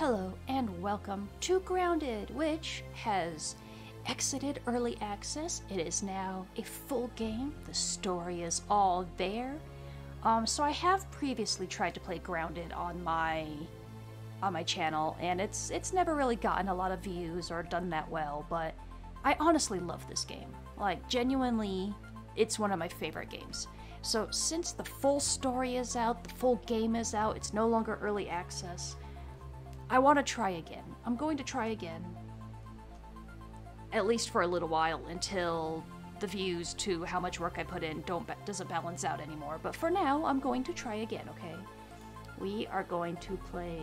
Hello and welcome to Grounded, which has exited early access. It is now a full game. The story is all there. Um, so I have previously tried to play Grounded on my on my channel, and it's it's never really gotten a lot of views or done that well. But I honestly love this game. Like genuinely, it's one of my favorite games. So since the full story is out, the full game is out, it's no longer early access. I want to try again. I'm going to try again. At least for a little while until the views to how much work I put in don't ba- doesn't balance out anymore. But for now, I'm going to try again, okay? We are going to play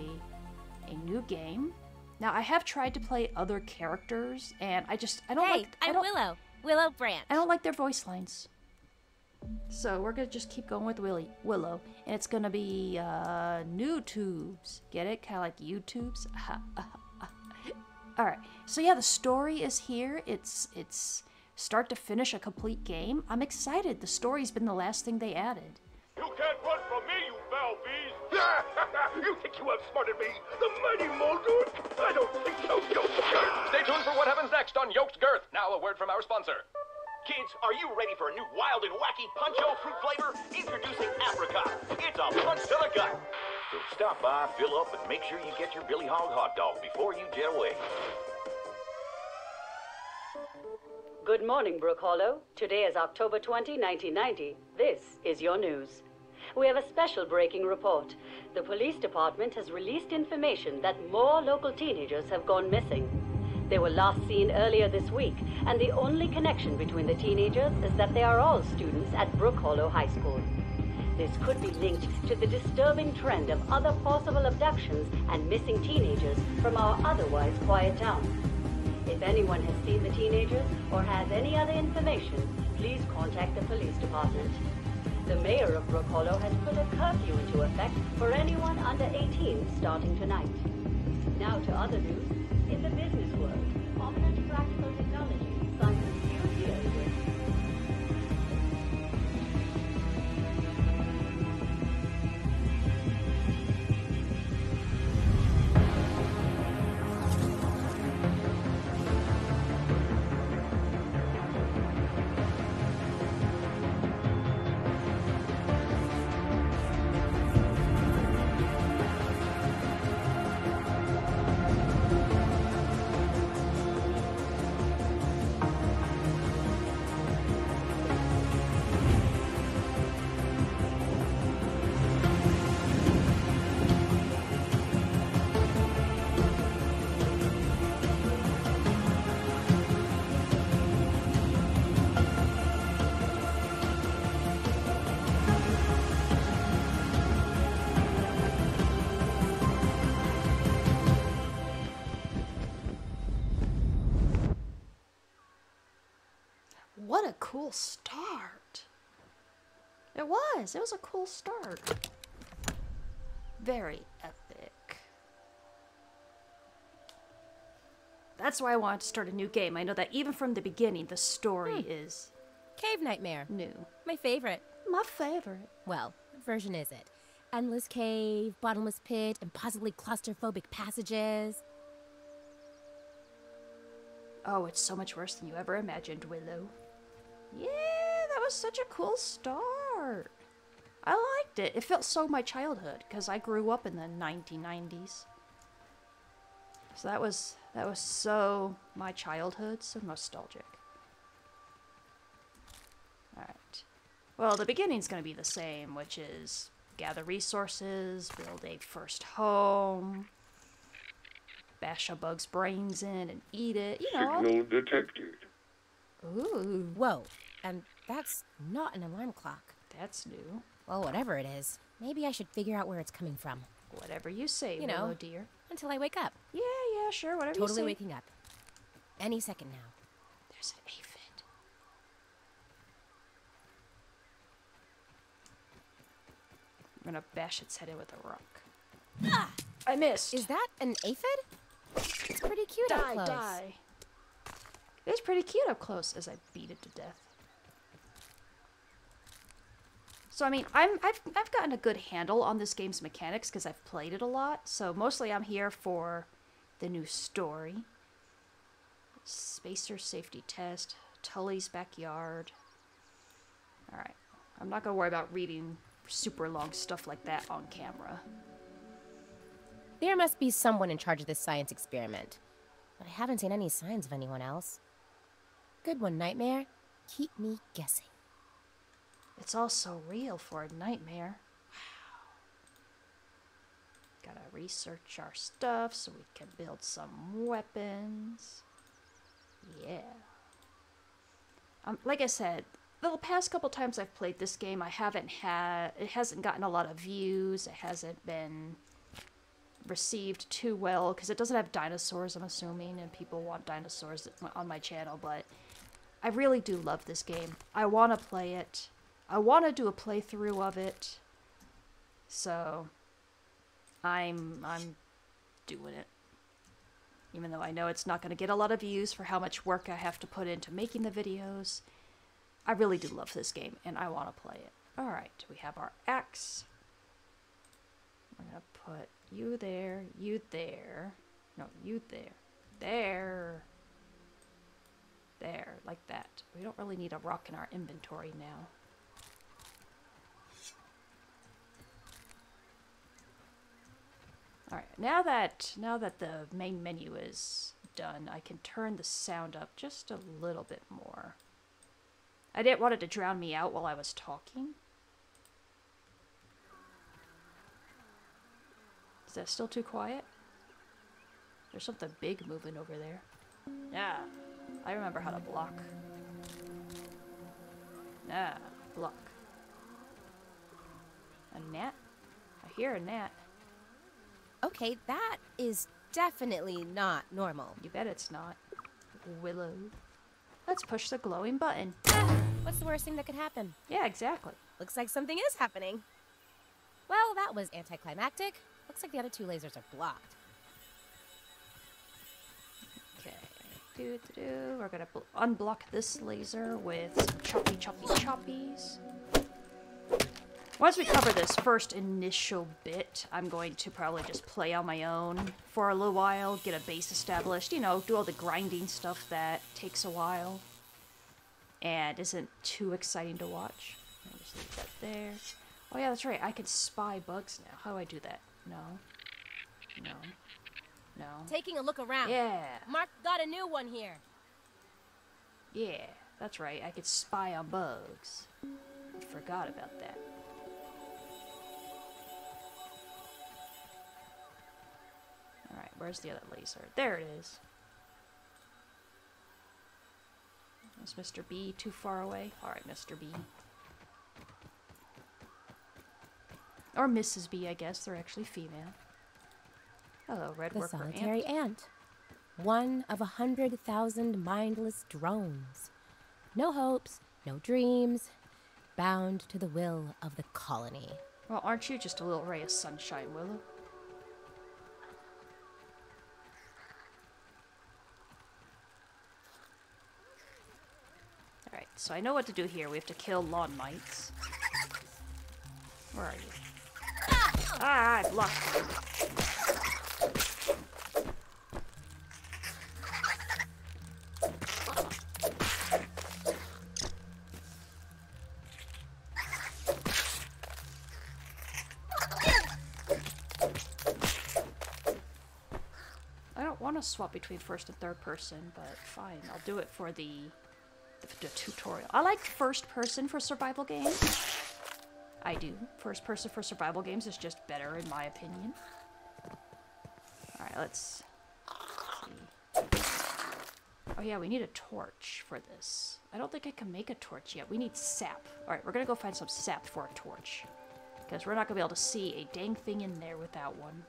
a new game. Now, I have tried to play other characters and I just I don't Hey, like I I'm don't, Willow. Willow Branch. I don't like their voice lines. So we're gonna just keep going with Willy Willow, and it's gonna be uh, new tubes. Get it? Kind of like YouTubes. All right. So yeah, the story is here. It's it's start to finish a complete game. I'm excited. The story's been the last thing they added. You can't run from me, you foul beast! you think you outsmarted me? The mighty Muldoon? I don't think so, Yokes Girth! Stay tuned for what happens next on Yoked Girth. Now, a word from our sponsor. Kids, are you ready for a new wild and wacky Puncho fruit flavor? Introducing Apricot. It's a punch to the gut. So stop by, fill up, and make sure you get your Billy Hog hot dog before you jet away. Good morning, Brook Hollow. Today is October 20, 1990. This is your news. We have a special breaking report. The police department has released information that more local teenagers have gone missing. They were last seen earlier this week, and the only connection between the teenagers is that they are all students at Brook Hollow High School. This could be linked to the disturbing trend of other possible abductions and missing teenagers from our otherwise quiet town. If anyone has seen the teenagers or has any other information, please contact the police department. The mayor of Brook Hollow has put a curfew into effect for anyone under 18 starting tonight. Now to other news. In the business cool start! It was. It was a cool start. Very epic. That's why I wanted to start a new game. I know that even from the beginning, the story hmm. is Cave Nightmare. new. My favorite. My favorite. Well, what version is it? Endless cave, bottomless pit, and possibly claustrophobic passages. Oh, it's so much worse than you ever imagined, Willow. Yeah, that was such a cool start. I liked it. It felt so my childhood because I grew up in the 1990s. So that was that was so my childhood, so nostalgic. All right. Well, the beginning's going to be the same, which is gather resources, build a first home, bash a bug's brains in and eat it. You know. Signal detected. Ooh, Whoa, and that's not an alarm clock. that's new. Well, whatever it is, maybe I should figure out where it's coming from. Whatever you say, You know. Willow dear. Until I wake up. Yeah, yeah, sure, whatever you Totally say. waking up. Any second now. There's an aphid. I'm gonna bash its head in with a rock. Ah! I missed. Is that an aphid? It's pretty cute up die, It's pretty cute up close as I beat it to death. So I mean, I'm I've I've gotten a good handle on this game's mechanics because I've played it a lot. So mostly I'm here for the new story. Spacer safety test, Tully's backyard. All right. I'm not going to worry about reading super long stuff like that on camera. There must be someone in charge of this science experiment. But I haven't seen any signs of anyone else. Good one, Nightmare. Keep me guessing. It's all so real for a nightmare. Wow. Gotta research our stuff so we can build some weapons. Yeah. Um, like I said, the past couple times I've played this game, I haven't had it hasn't gotten a lot of views. It hasn't been received too well because it doesn't have dinosaurs. I'm assuming, and people want dinosaurs on my channel. But I really do love this game. I want to play it. I want to do a playthrough of it. So I'm I'm doing it. Even though I know it's not going to get a lot of views for how much work I have to put into making the videos. I really do love this game, and I want to play it. Alright, we have our axe. We're going to put you there, you there. No, you there. There. There, like that. We don't really need a rock in our inventory now. Alright, now that now that the main menu is done, I can turn the sound up just a little bit more. I didn't want it to drown me out while I was talking. Is that still too quiet? There's something big moving over there. Yeah, I remember how to block. Yeah, block. A gnat? I hear a gnat. Okay, that is definitely not normal. You bet it's not. Willow. Let's push the glowing button. What's the worst thing that could happen? Yeah, exactly. Looks like something is happening. Well, that was anticlimactic. Looks like the other two lasers are blocked. Do, do, do. We're gonna unblock this laser with some choppy, choppy, choppies. Once we cover this first initial bit, I'm going to probably just play on my own for a little while, get a base established, you know, do all the grinding stuff that takes a while and isn't too exciting to watch. I'll just leave that there. Oh yeah, that's right, I can spy bugs now. How do I do that? No. No. No. Taking a look around. Yeah. Mark got a new one here. Yeah, that's right, I could spy on bugs. I forgot about that. Alright, where's the other laser? There it is. Is Mr. B too far away? Alright, Mr. B. Or Mrs. B, I guess. They're actually female. Hello, Red The solitary Ant. ant. One of a hundred thousand mindless drones. No hopes, no dreams, bound to the will of the colony. Well, aren't you just a little ray of sunshine, Willow? Alright, so I know what to do here. We have to kill lawn mites. Where are you? Ah, I blocked you. Swap between first and third person, but fine. I'll do it for the, the, the tutorial. I like first person for survival games. I do. First person for survival games is just better in my opinion. Alright, let's see. Oh yeah, we need a torch for this. I don't think I can make a torch yet. We need sap. Alright, we're gonna go find some sap for a torch. Because we're not gonna be able to see a dang thing in there without one.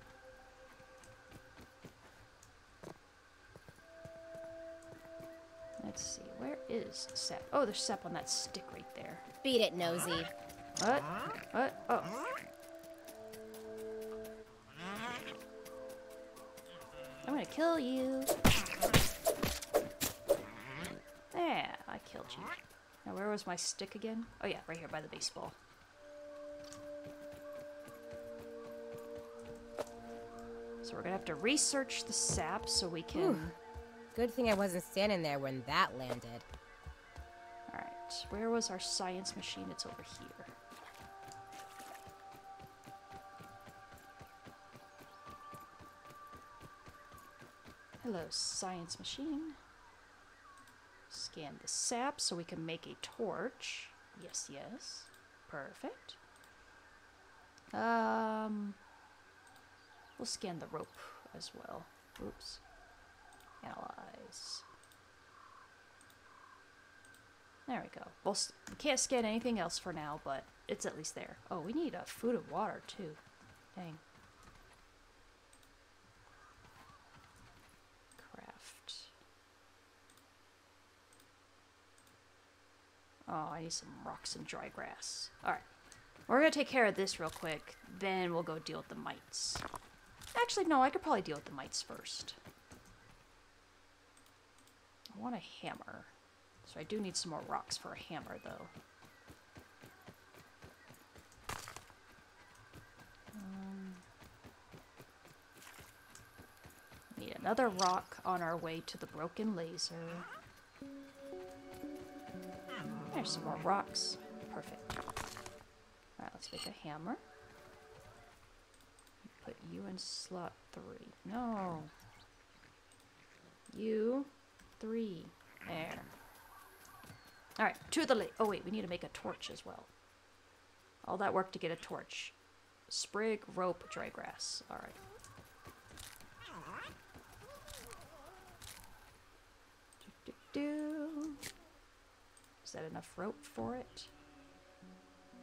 is sep? Oh, there's sep on that stick right there. Beat it, Nosy. What? What? Oh. I'm gonna kill you. There, I killed you. Now where was my stick again? Oh yeah, right here by the baseball. So we're gonna have to research the sap so we can... Ooh. Good thing I wasn't standing there when that landed. Where was our science machine? It's over here. Hello, science machine. Scan the sap so we can make a torch. Yes, yes. Perfect. Um, we'll scan the rope as well. Oops. Analyze. There we go. We'll we can't scan anything else for now, but it's at least there. Oh, we need a food and water too. Dang. Craft. Oh, I need some rocks and dry grass. Alright. We're gonna take care of this real quick, then we'll go deal with the mites. Actually, no, I could probably deal with the mites first. I want a hammer. So I do need some more rocks for a hammer, though. Um, need another rock on our way to the broken laser. There's some more rocks. Perfect. Alright, let's make a hammer. Put you in slot three. No. You. Three. There. Alright, to the lake. Oh, wait, we need to make a torch as well. All that work to get a torch. Sprig, rope, dry grass. Alright. Do, do, do. Is that enough rope for it?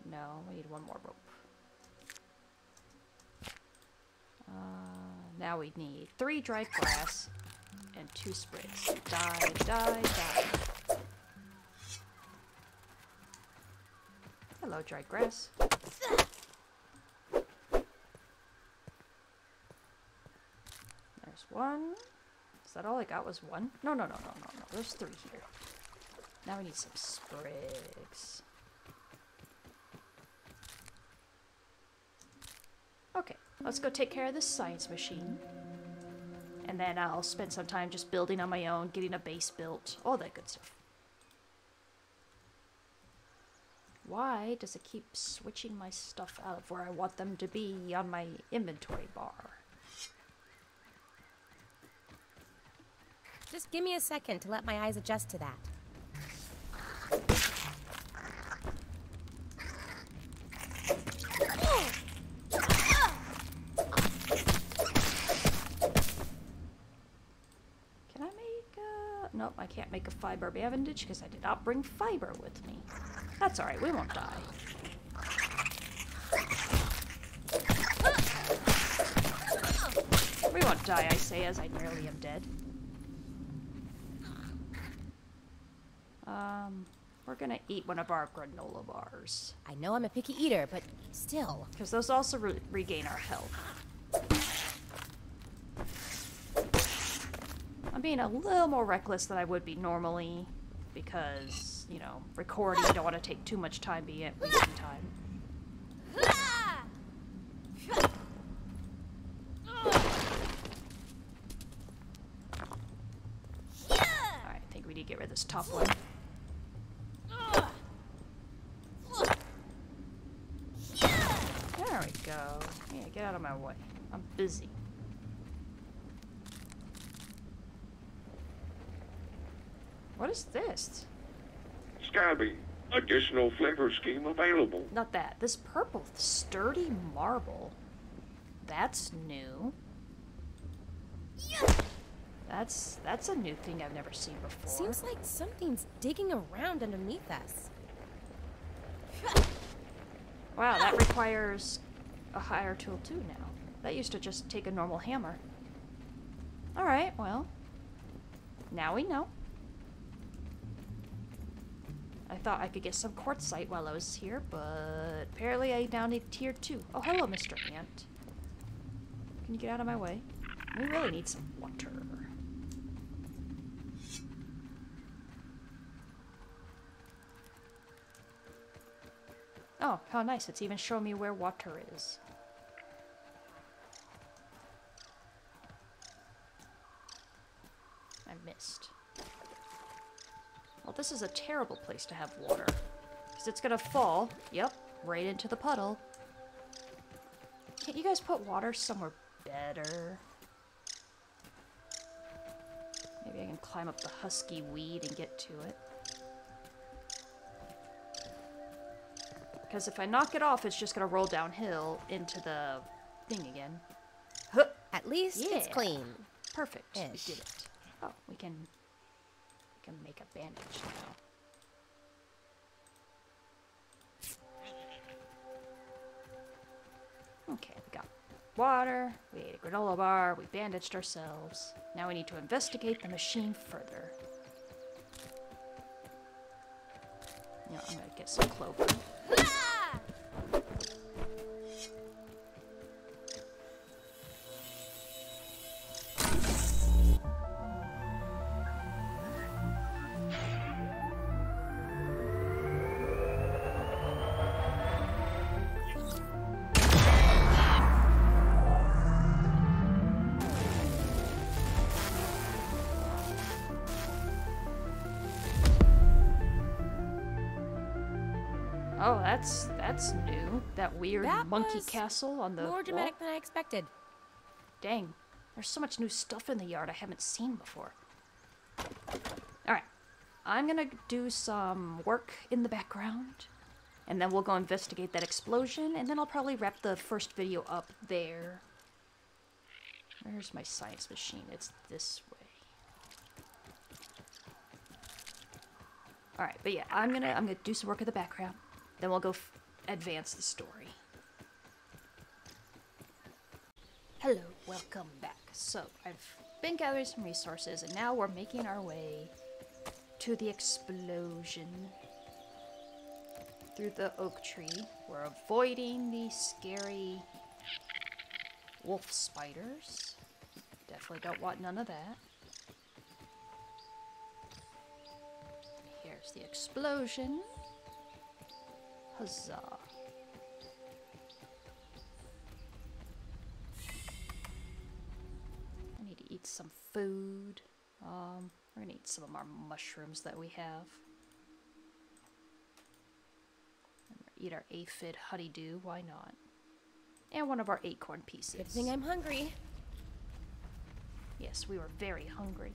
No, we need one more rope. Uh, now we need three dry grass and two sprigs. Die, die, die. Hello, dry grass. There's one. Is that all I got was one? No, no, no, no, no, no. There's three here. Now we need some sprigs. Okay, let's go take care of this science machine. And then I'll spend some time just building on my own, getting a base built, all that good stuff. Why does it keep switching my stuff out of where I want them to be on my inventory bar? Just give me a second to let my eyes adjust to that. Can I make a... Nope, I can't make a fiber bandage because I did not bring fiber with me. That's alright, we won't die. We won't die, I say, as I nearly am dead. Um, we're gonna eat one of our granola bars. I know I'm a picky eater, but still. Because those also re regain our health. I'm being a little more reckless than I would be normally because, you know, recording, don't want to take too much time be being wasting time. Alright, I think we need to get rid of this top one. There we go. Yeah, get out of my way. I'm busy. What is this? Scabby. Additional flavor scheme available. Not that. This purple, sturdy marble. That's new. That's that's a new thing I've never seen before. Seems like something's digging around underneath us. Wow, that requires a higher tool too now. That used to just take a normal hammer. Alright, well. Now we know. I thought I could get some quartzite while I was here, but apparently I now need tier 2. Oh, hello, Mr. Ant. Can you get out of my way? We really need some water. Oh, how nice. It's even showing me where water is. I missed. Well, this is a terrible place to have water. Because it's gonna fall, yep, right into the puddle. Can't you guys put water somewhere better? Maybe I can climb up the husky weed and get to it. Because if I knock it off, it's just gonna roll downhill into the thing again. At least it's clean. perfect. We did it. Oh, we can can make a bandage now. Okay, we got water, we ate a granola bar, we bandaged ourselves. Now we need to investigate the machine further. Yeah, I'm gonna get some clover. Ah! Oh, that's that's new. That weird That monkey castle on the More wall. dramatic than I expected. Dang, there's so much new stuff in the yard I haven't seen before. Alright, I'm gonna do some work in the background, and then we'll go investigate that explosion, and then I'll probably wrap the first video up there. Where's my science machine? It's this way. Alright, but yeah, I'm gonna I'm gonna do some work in the background, then we'll go advance the story. Hello, welcome back. So, I've been gathering some resources, and now we're making our way to the explosion through the oak tree. We're avoiding the scary wolf spiders. Definitely don't want none of that. Here's the explosion. Huzzah. I need to eat some food. Um, we're gonna eat some of our mushrooms that we have. Eat our aphid honeydew, why not? And one of our acorn pieces. Good thing I'm hungry. Yes, we were very hungry.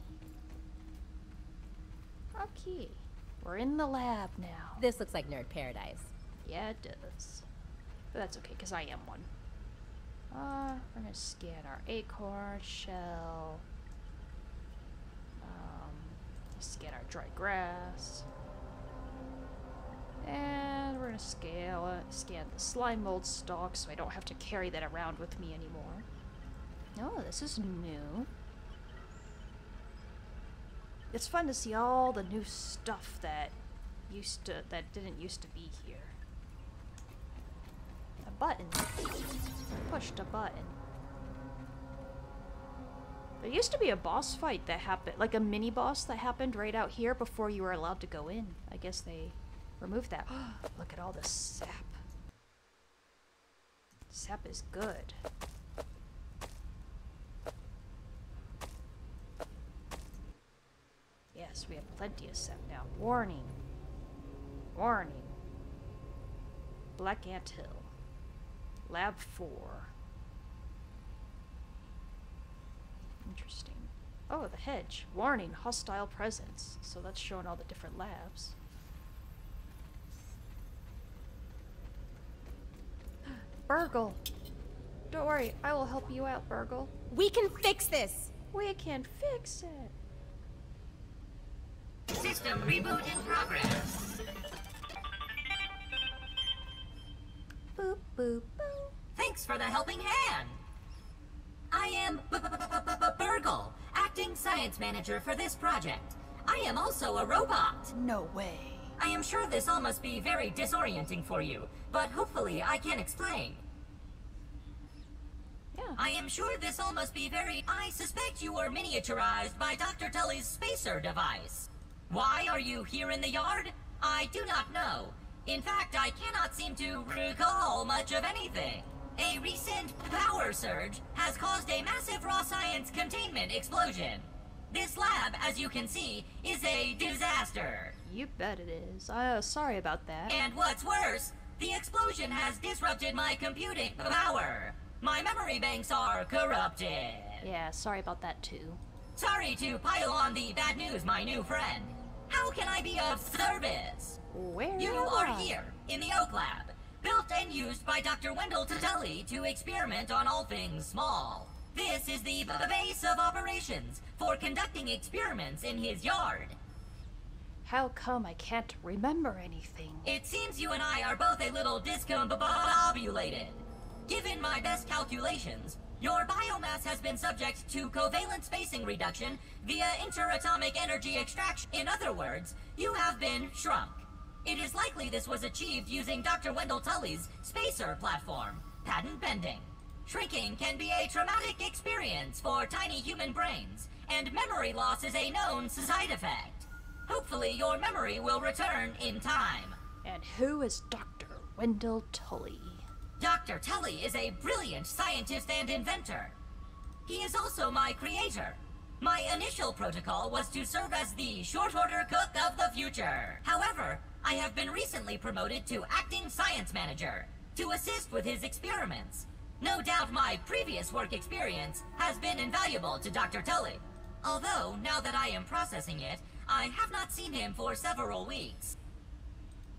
Okay, we're in the lab now. This looks like nerd paradise. Yeah, it does. But that's okay, because I am one. Uh, we're gonna scan our acorn shell. Um, scan our dry grass. And we're gonna scale it, scan the slime mold stalk so I don't have to carry that around with me anymore. Oh, this is new. It's fun to see all the new stuff that used to that didn't used to be here. Button. Pushed a button. There used to be a boss fight that happened, like a mini boss that happened right out here before you were allowed to go in. I guess they removed that. Look at all the sap. Sap is good. Yes, we have plenty of sap now. Warning. Warning. Black Ant Hill. Lab 4. Interesting. Oh, the hedge. Warning, hostile presence. So that's showing all the different labs. Burgle! Don't worry, I will help you out, Burgle. We can fix this! We can fix it. System reboot in progress. Boop, boop, boop. Thanks for the helping hand. I am B- B- B- B- B- Burgle, acting science manager for this project. I am also a robot. No way. I am sure this all must be very disorienting for you, but hopefully I can explain. Yeah. I am sure this all must be very. I suspect you were miniaturized by Dr. Tully's spacer device. Why are you here in the yard? I do not know. In fact, I cannot seem to recall much of anything. A recent power surge has caused a massive raw science containment explosion. This lab, as you can see, is a disaster. You bet it is. Uh, sorry about that. And what's worse, the explosion has disrupted my computing power. My memory banks are corrupted. Yeah, sorry about that too. Sorry to pile on the bad news, my new friend. How can I be of service? Where You are I? here, in the Oak Lab, built and used by Dr. Wendell Tully to experiment on all things small. This is the base of operations for conducting experiments in his yard. How come I can't remember anything? It seems you and I are both a little discombobulated. Given my best calculations, your biomass has been subject to covalent spacing reduction via interatomic energy extraction. In other words, you have been shrunk. It is likely this was achieved using Dr. Wendell Tully's spacer platform, patent pending. Shrinking can be a traumatic experience for tiny human brains, and memory loss is a known side effect. Hopefully, your memory will return in time. And who is Dr. Wendell Tully? Dr. Tully is a brilliant scientist and inventor. He is also my creator. My initial protocol was to serve as the short order cook of the future. However, I have been recently promoted to acting science manager to assist with his experiments. No doubt my previous work experience has been invaluable to Dr. Tully. Although, now that I am processing it, I have not seen him for several weeks.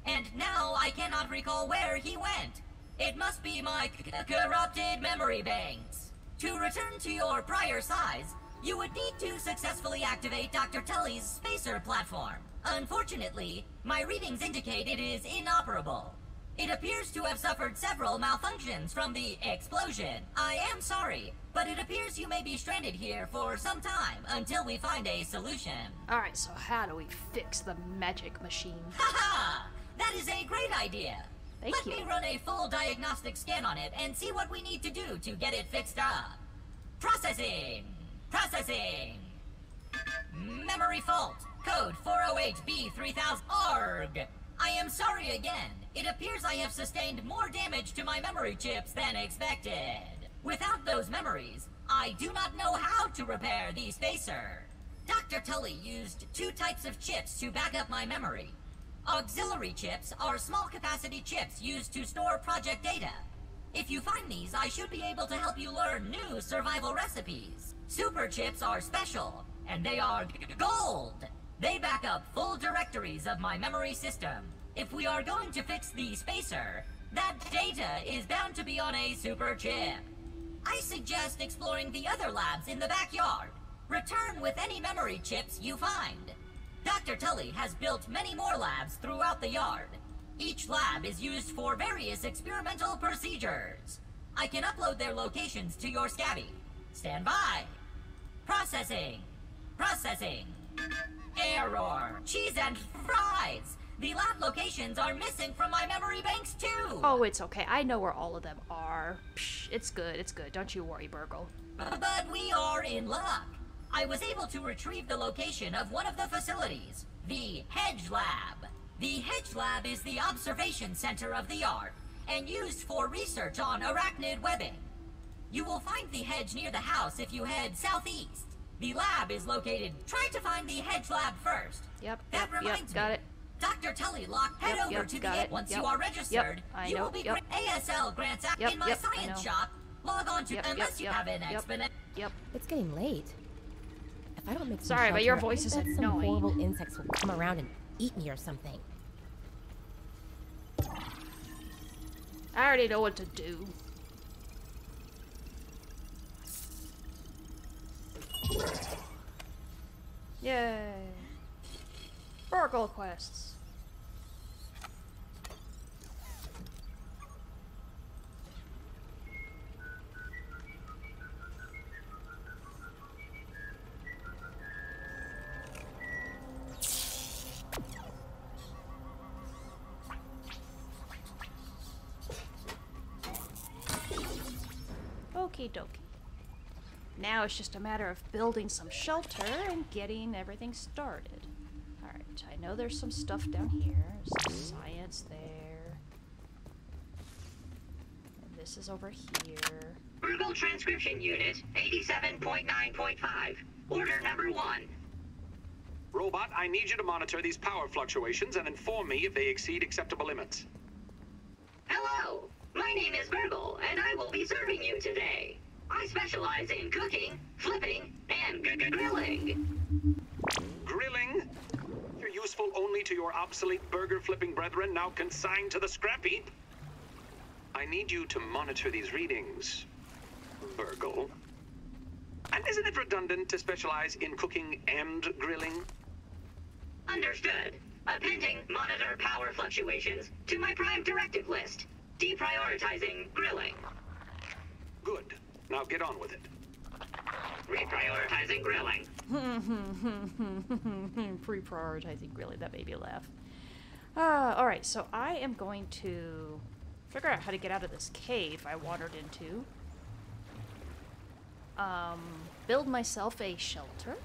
And now I cannot recall where he went. It must be my corrupted memory banks. To return to your prior size, you would need to successfully activate Dr. Tully's spacer platform. Unfortunately, my readings indicate it is inoperable. It appears to have suffered several malfunctions from the explosion. I am sorry, but it appears you may be stranded here for some time until we find a solution. Alright, so how do we fix the magic machine? Haha! That is a great idea. Thank Let you. me run a full diagnostic scan on it and see what we need to do to get it fixed up. Processing! Processing! Memory fault. Code 408B3000 ARG. I am sorry again. It appears I have sustained more damage to my memory chips than expected. Without those memories, I do not know how to repair the spacer. Dr. Tully used two types of chips to back up my memory. Auxiliary chips are small capacity chips used to store project data. If you find these, I should be able to help you learn new survival recipes. Super chips are special, and they are gold. They back up full directories of my memory system. If we are going to fix the spacer, that data is bound to be on a super chip. I suggest exploring the other labs in the backyard. Return with any memory chips you find. Dr. Tully has built many more labs throughout the yard. Each lab is used for various experimental procedures. I can upload their locations to your Scabby. Stand by. Processing. Processing. Error. Cheese and fries. The lab locations are missing from my memory banks too. Oh, it's okay. I know where all of them are. Psh, it's good, it's good. Don't you worry, Burgle. But we are in luck. I was able to retrieve the location of one of the facilities, the Hedge Lab. The Hedge Lab is the observation center of the yard and used for research on arachnid webbing. You will find the hedge near the house if you head southeast. The lab is located. Try to find the Hedge Lab first. Yep, That yep, yep, reminds got me. it. Dr. Tully Lock, head Yep, over yep, to the got ed- it. once Yep, you are yep, registered. I you know, will be yep. gra- ASL grants out Yep, in my yep, I science know. shop. Log on to Yep, unless yep, you yep, have an yep. exponent. Yep. It's getting late. If I don't make some Sorry, but shelter, your I voice think is that some annoying. horrible insects will come around and eat me or something. I already know what to do. Yay. Burgle quests. Okie dokie. Now it's just a matter of building some shelter and getting everything started. Alright, I know there's some stuff down here. Some science there. And this is over here. Brutal transcription unit 87.9.5. Order number one. Robot, I need you to monitor these power fluctuations and inform me if they exceed acceptable limits. Hello, my name is Burgle, and I will be serving you today. I specialize in cooking, flipping, and grilling. Grilling? You're useful only to your obsolete burger flipping brethren now consigned to the scrap heap. I need you to monitor these readings, Burgle. And isn't it redundant to specialize in cooking and grilling? Understood. Appending monitor power fluctuations to my prime directive list. Deprioritizing grilling. Good. Now get on with it. Reprioritizing grilling. Pre-prioritizing, really, that made me laugh. Uh, alright, so I am going to figure out how to get out of this cave I wandered into. Um, build myself a shelter.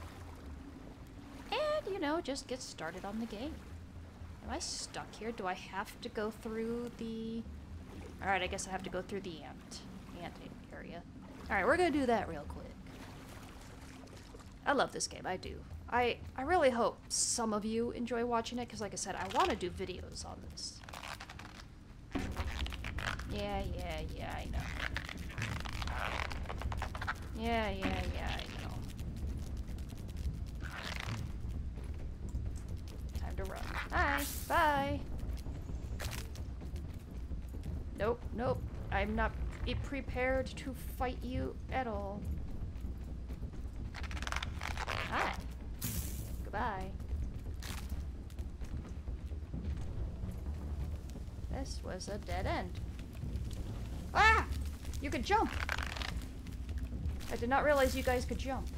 And, you know, just get started on the game. Am I stuck here? Do I have to go through the... Alright, I guess I have to go through the ant, ant area. Alright, we're gonna do that real quick. I love this game, I do. I, I really hope some of you enjoy watching it, because like I said, I want to do videos on this. Yeah, yeah, yeah, I know. Yeah, yeah, yeah, I know. Time to run. Hi, bye. Nope, nope. I'm not be prepared to fight you at all. Hi. Goodbye. This was a dead end. Ah! You could jump! I did not realize you guys could jump.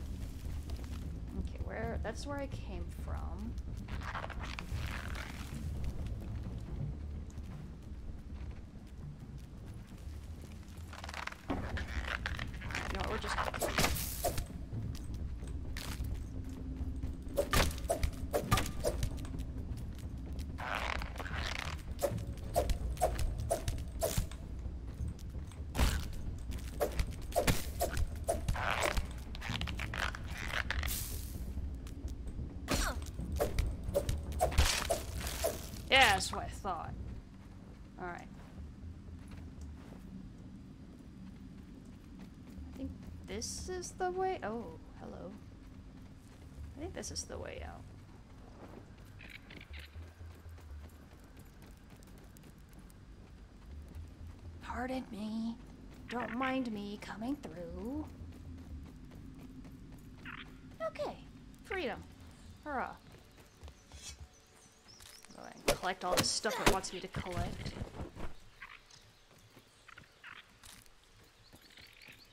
Okay, where... That's where I came from. That's what I thought. Alright. I think this is the way. Oh, hello. I think this is the way out. Pardon me. Don't mind me coming through. Okay. Freedom. Hurrah. Collect all the stuff it wants me to collect.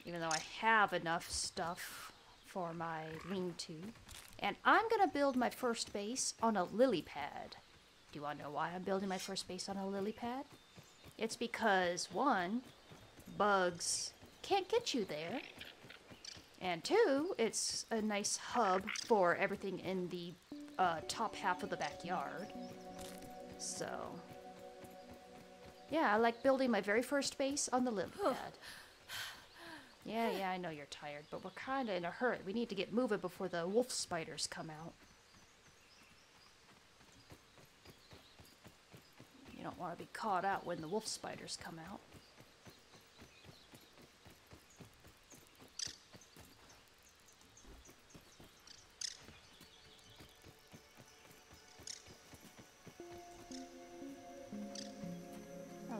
Even though I have enough stuff for my lean-to. And I'm gonna build my first base on a lily pad. Do you wanna know why I'm building my first base on a lily pad? It's because, one, bugs can't get you there. And two, it's a nice hub for everything in the uh, top half of the backyard. So, yeah, I like building my very first base on the lily pad. Yeah, yeah, I know you're tired, but we're kind of in a hurry. We need to get moving before the wolf spiders come out. You don't want to be caught out when the wolf spiders come out.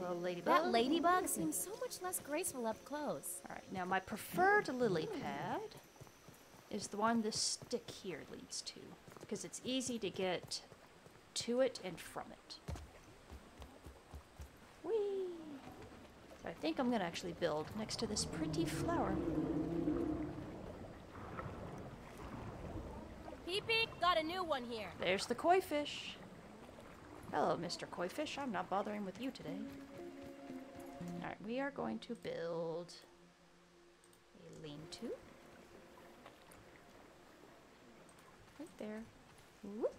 Hello, ladybug. That ladybug seems so much less graceful up close. Alright, now my preferred lily hmm. pad is the one this stick here leads to. Because it's easy to get to it and from it. Whee! So I think I'm gonna actually build next to this pretty flower. Peep peep, got a new one here. There's the koi fish. Hello, Mr. Koi Fish. I'm not bothering with you today we are going to build a lean-to. Right there. Whoop.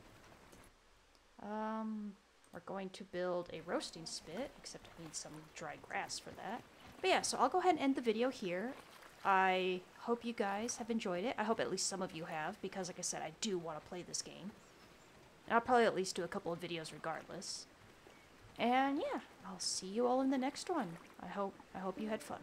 Um, we're going to build a roasting spit, except I need some dry grass for that. But yeah, so I'll go ahead and end the video here. I hope you guys have enjoyed it. I hope at least some of you have, because like I said, I do want to play this game. And I'll probably at least do a couple of videos regardless. And yeah, I'll see you all in the next one. I hope I hope you had fun.